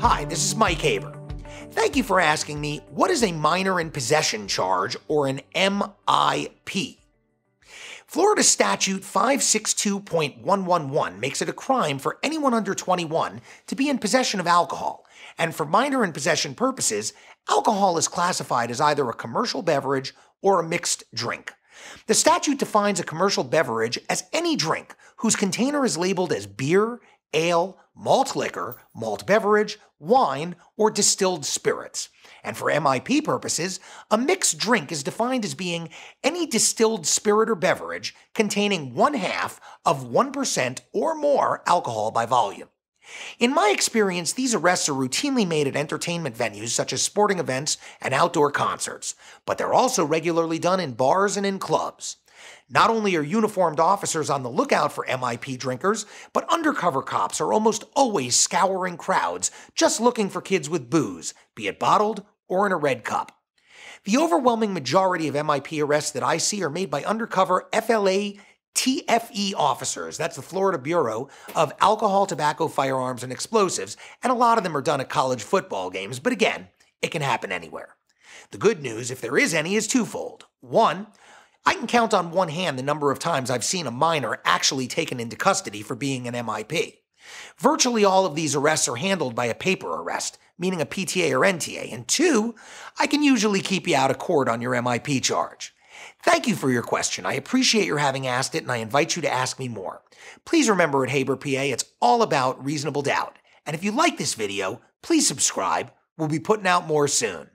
Hi, this is Mike Haber. Thank you for asking me what is a minor in possession charge or an MIP? Florida Statute 562.111 makes it a crime for anyone under 21 to be in possession of alcohol, and for minor in possession purposes, alcohol is classified as either a commercial beverage or a mixed drink. The statute defines a commercial beverage as any drink whose container is labeled as beer, ale, malt liquor, malt beverage, wine, or distilled spirits. And for MIP purposes, a mixed drink is defined as being any distilled spirit or beverage containing one half of 1% or more alcohol by volume. In my experience, these arrests are routinely made at entertainment venues such as sporting events and outdoor concerts, but they're also regularly done in bars and in clubs. Not only are uniformed officers on the lookout for MIP drinkers, but undercover cops are almost always scouring crowds just looking for kids with booze, be it bottled or in a red cup. The overwhelming majority of MIP arrests that I see are made by undercover FLA TFE officers. That's the Florida Bureau of Alcohol, Tobacco, Firearms, and Explosives, and a lot of them are done at college football games, but again, it can happen anywhere. The good news, if there is any, is twofold. One, I can count on one hand the number of times I've seen a minor actually taken into custody for being an MIP. Virtually all of these arrests are handled by a paper arrest, meaning a PTA or NTA. And two, I can usually keep you out of court on your MIP charge. Thank you for your question. I appreciate your having asked it, and I invite you to ask me more. Please remember at Haber PA, it's all about reasonable doubt. And if you like this video, please subscribe. We'll be putting out more soon.